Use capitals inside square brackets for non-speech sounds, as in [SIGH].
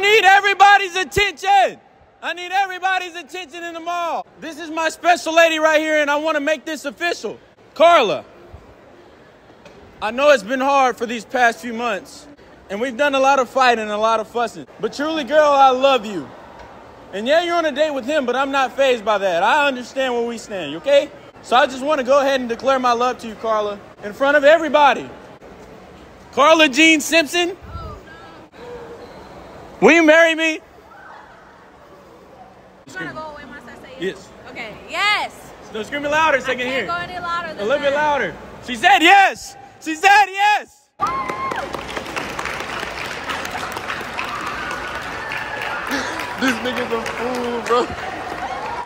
need everybody's attention. I need everybody's attention in the mall. This is my special lady right here, and I want to make this official. Carla, I know it's been hard for these past few months, and we've done a lot of fighting and a lot of fussing. But truly, girl, I love you. And yeah, you're on a date with him, but I'm not phased by that. I understand where we stand, okay? So I just want to go ahead and declare my love to you, Carla, in front of everybody. Carla Jean Simpson, will you marry me? You gonna go away once I say it? Yes. Okay. Yes. No, scream it louder so I I can can't hear. go any louder than A little bit louder. She said yes. She said yes. [LAUGHS] This nigga's a fool, bro.